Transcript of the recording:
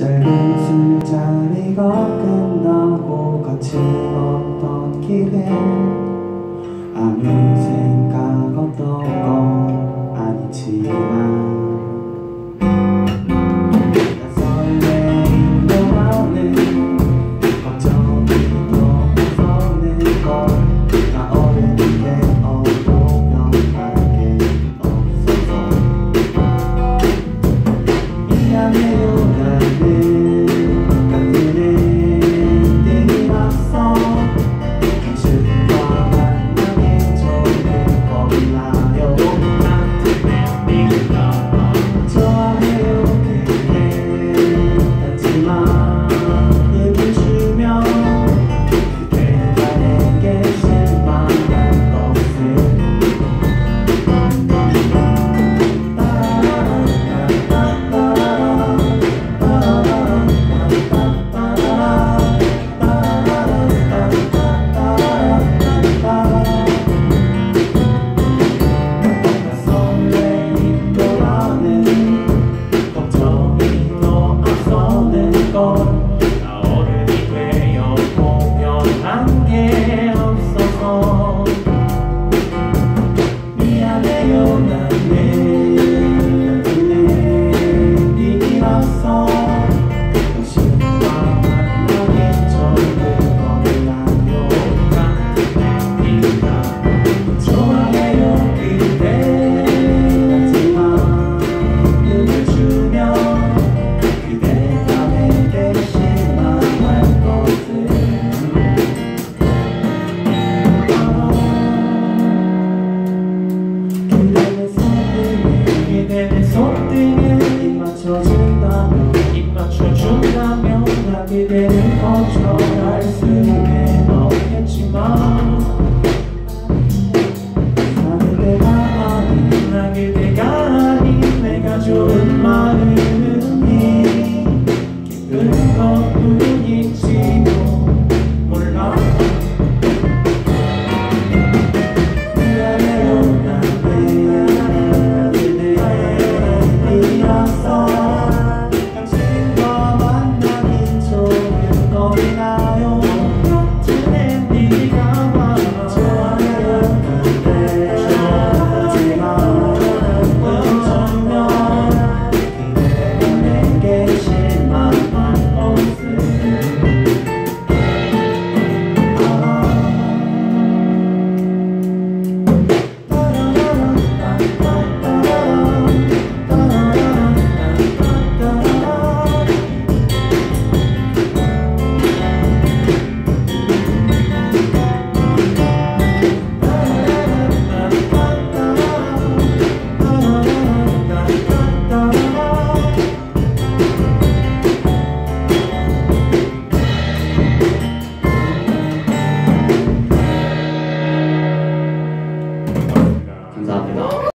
짧은 술자리가 끝나고 같이 걷던 길에 아무 생각 없던 건 아니지만 내가 설레임도 하는 걱정이 더 무서운 걸나 어릴 때 어보면 알게 없어서 미안해요. 그대는 어쩔 수는 없겠지만 사는 내가 아닌 나 그대가 아닌 내가 좋은 마음이 기쁜 것뿐이